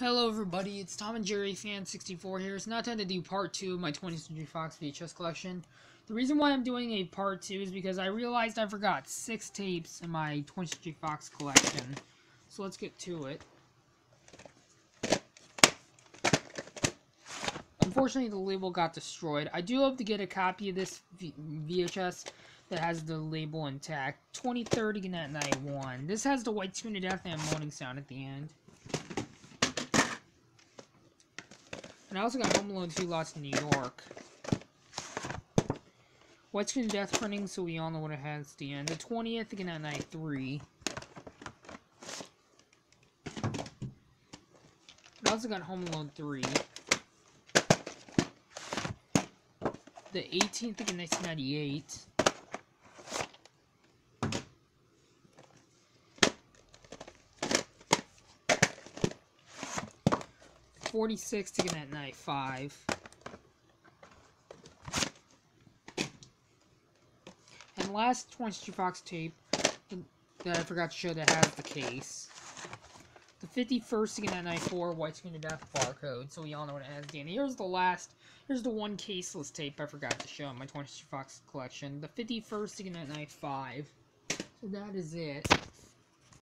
Hello everybody, it's Tom and Jerry Fan 64 here. It's now time to do part 2 of my 20th Century Fox VHS collection. The reason why I'm doing a part 2 is because I realized I forgot 6 tapes in my 20th Century Fox collection. So let's get to it. Unfortunately, the label got destroyed. I do hope to get a copy of this v VHS that has the label intact. 2030 Gannett Night 1. This has the white tune of death and moaning sound at the end. And I also got Home Alone 2 Lost in New York. Screen Death printing, so we all know what it has at the end. The 20th, again at night 3. I also got Home Alone 3. The 18th, again 1998. 46 to get at night 5. And last 22 Fox tape that I forgot to show that has the case. The 51st to get at night 4 white screen to death barcode, so we all know what it has. And here's the last, here's the one caseless tape I forgot to show in my 22 Fox collection. The 51st to get at night 5. So that is it.